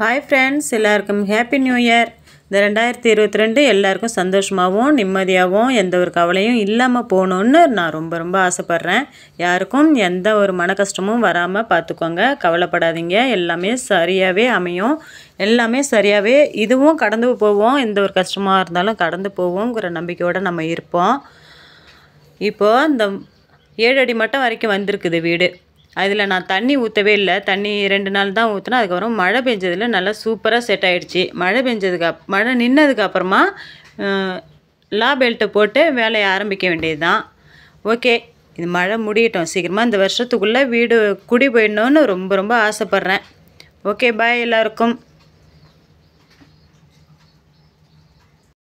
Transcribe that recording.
Hi friends எல்லாருக்கும் happy new year இந்த ரெண்டாயிரத்தி இருபத்தி ரெண்டு எல்லாருக்கும் சந்தோஷமாகவும் நிம்மதியாகவும் எந்த ஒரு கவலையும் இல்லாமல் போகணுன்னு நான் ரொம்ப ரொம்ப ஆசைப்பட்றேன். யாருக்கும் எந்த ஒரு மன கஷ்டமும் வராமல் பார்த்துக்கோங்க கவலைப்படாதீங்க. எல்லாமே சரியாகவே அமையும். எல்லாமே சரியாகவே இதுவும் கடந்து போவோம். எந்த ஒரு கஷ்டமாக இருந்தாலும் கடந்து போவோங்கிற நம்பிக்கையோடு நம்ம இருப்போம். இப்போது இந்த ஏழு அடி மட்டம் வரைக்கும் வந்திருக்குது வீடு. அதில் நான் தண்ணி ஊற்றவே இல்லை. தண்ணி ரெண்டு நாள் தான் ஊற்றினா அதுக்கப்புறம் மழை பெஞ்சதில் நல்லா சூப்பராக செட் ஆகிடுச்சி மழை பெஞ்சதுக்கு அப் மழை நின்னதுக்கு அப்புறமா லா பெல்ட்டை போட்டு வேலையை ஆரம்பிக்க வேண்டியது தான் ஓகே இது மழை முடியட்டும். சீக்கிரமாக இந்த வருஷத்துக்குள்ளே வீடு குடி போயிடணும்னு ரொம்ப ரொம்ப ஆசைப்பட்றேன். ஓகே பாய் எல்லாருக்கும்.